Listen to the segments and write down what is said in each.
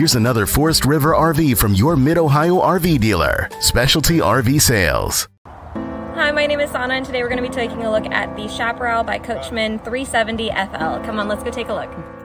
Here's another Forest River RV from your Mid Ohio RV dealer, Specialty RV Sales. Hi, my name is Sana, and today we're going to be taking a look at the Chaparral by Coachmen 370 FL. Come on, let's go take a look.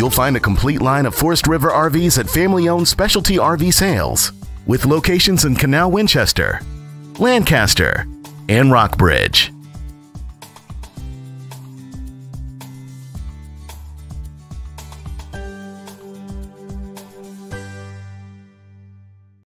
You'll find a complete line of Forest River RVs at family owned Specialty RV Sales, with locations in Canal Winchester, Lancaster, and Rockbridge.